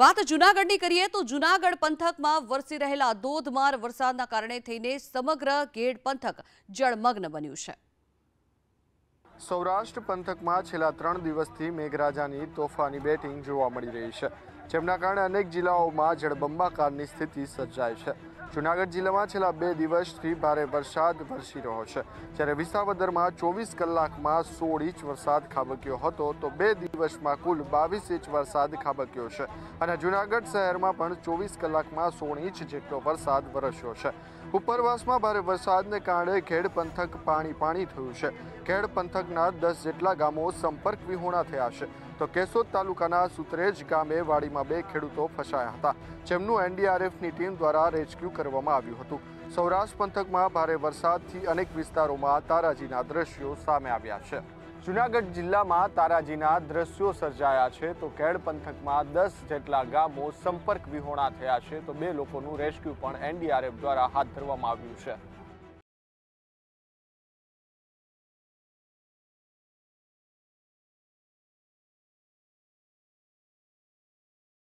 વાત જૂનાગઢની કરીએ તો જૂનાગઢ પંથકમાં વરસી રહેલા ધોધમાર વરસાદના કારણે થઈને સમગ્ર ગેડ પંથક જળમગ્ન બન્યું છે. સૌરાષ્ટ્ર પંથકમાં છેલ્લા ત્રણ દિવસથી મેઘરાજાની તોફાની બેટિંગ જોવા મળી રહી છે, જેમના કારણે અનેક જિલ્લાઓમાં જળબંબાકારની સ્થિતિ સર્જાય છે. જૂનાગઢ જિલ્લામાં છેલ્લા બે દિવસથી ભારે વરસાદ વરસી રહ્યો છે. જ્યારે વિસાવદરમાં ચોવીસ કલાકમાં સોળ ઇંચ વરસાદ ખાબક્યો હતો, તો બે દિવસમાં કુલ બાવીસ ઇંચ વરસાદ ખાબક્યો છે. અને જૂનાગઢ શહેરમાં પણ ચોવીસ કલાકમાં સોળ ઇંચ જેટલો વરસાદ વરસ્યો છે. ઉપરવાસમાં ભારે વરસાદને કારણે ખેડ પંથક પાણી પાણી થયું છે. ખેડ પંથકના દસ જેટલા ગામો સંપર્ક વિહોણા થયા છે. તો કેશોદ તાલુકાના સુતરેજ ગામે વાડીમાં બે ખેડૂતો ફસાયા હતા, જેમનું એનડીઆરએફની ટીમ દ્વારા રેસ્ક્યુ કરવામાં આવ્યું હતું. સૌરાષ્ટ્ર પંથકમાં ભારે વરસાદથી અનેક વિસ્તારોમાં તારાજીના દ્રશ્યો સામે આવ્યા છે. જુનાગઢ જિલ્લામાં તારાજીના દ્રશ્યો સર્જાયા છે તો કેડ પંથકમાં દસ જેટલા ગામો સંપર્ક વિહોણા થયા છે તો બે લોકોનું રેસ્ક્યુ પણ એનડીઆરએફ દ્વારા હાથ ધરવામાં આવ્યું છે.